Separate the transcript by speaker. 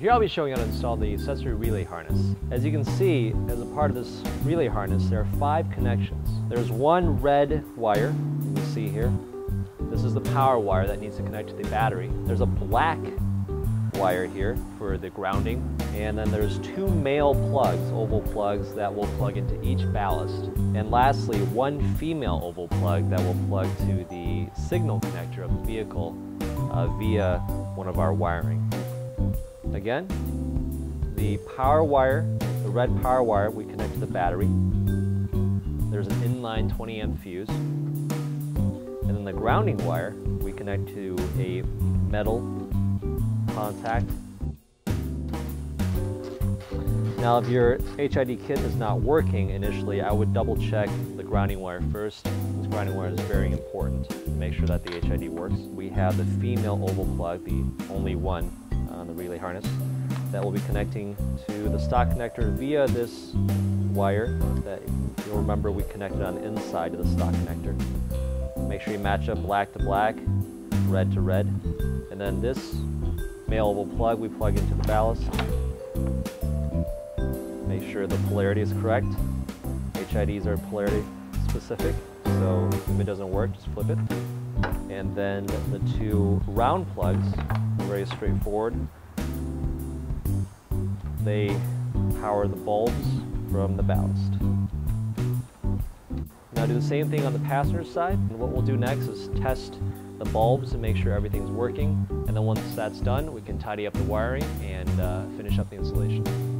Speaker 1: Here I'll be showing you how to install the accessory relay harness. As you can see, as a part of this relay harness, there are five connections. There's one red wire, you can see here. This is the power wire that needs to connect to the battery. There's a black wire here for the grounding. And then there's two male plugs, oval plugs, that will plug into each ballast. And lastly, one female oval plug that will plug to the signal connector of the vehicle uh, via one of our wiring. Again, the power wire, the red power wire, we connect to the battery. There's an inline 20 amp fuse. And then the grounding wire, we connect to a metal contact. Now if your HID kit is not working initially, I would double check the grounding wire first. This grounding wire is very important to make sure that the HID works. We have the female oval plug, the only one on the relay harness, that will be connecting to the stock connector via this wire that you'll remember we connected on the inside of the stock connector. Make sure you match up black to black, red to red, and then this male oval plug we plug into the ballast. Make sure the polarity is correct. HIDs are polarity specific, so if it doesn't work, just flip it. And then the two round plugs, very straightforward. They power the bulbs from the ballast. Now do the same thing on the passenger side. And what we'll do next is test the bulbs and make sure everything's working. And then once that's done, we can tidy up the wiring and uh, finish up the installation.